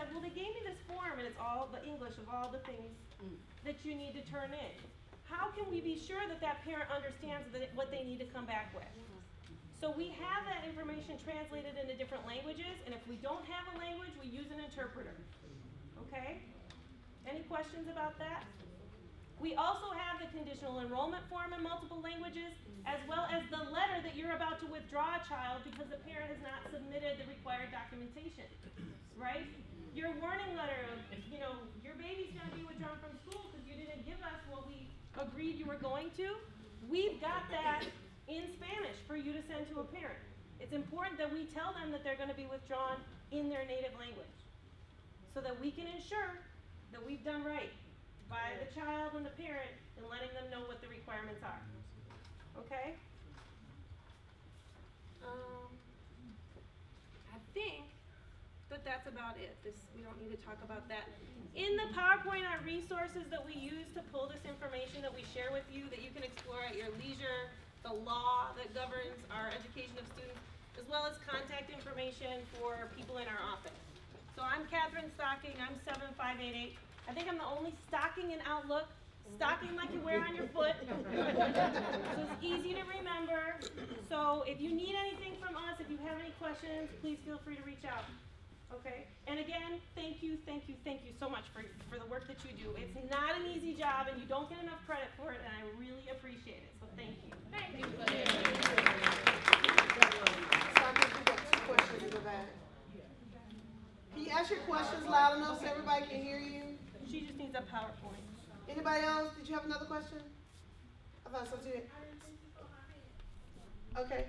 said, well, they gave me this form and it's all the English of all the things mm. that you need to turn in. How can we be sure that that parent understands that, what they need to come back with? Mm-hmm. So we have that information translated into different languages, and if we don't have a language, we use an interpreter. Okay? Any questions about that? We also have the conditional enrollment form in multiple languages, as well as the letter that you're about to withdraw a child because the parent has not submitted the required documentation. Right? Your warning letter of, you know, your baby's gonna be withdrawn from school because you didn't give us what we agreed you were going to. We've got that in Spanish for you to send to a parent. It's important that we tell them that they're gonna be withdrawn in their native language. So that we can ensure that we've done right by the child and the parent and letting them know what the requirements are. Okay? Um, I think that that's about it. This, we don't need to talk about that. In the PowerPoint are resources that we use to pull this information that we share with you that you can explore at your leisure, the law that governs our education of students, as well as contact information for people in our office. So I'm Catherine Stocking, I'm seven five eight eight. I think I'm the only stocking in Outlook, stocking like you wear on your foot. So it's easy to remember. So if you need anything from us, if you have any questions, please feel free to reach out. Okay? And again, thank you, thank you, thank you so much for, for the work that you do. It's not an easy job and you don't get enough credit for it and I really appreciate it. So thank you. Thank you. Stockings, you got two questions in the. Can you ask your questions loud enough so everybody can hear you? She just needs a PowerPoint. Anybody else? Did you have another question? I thought so too. Okay.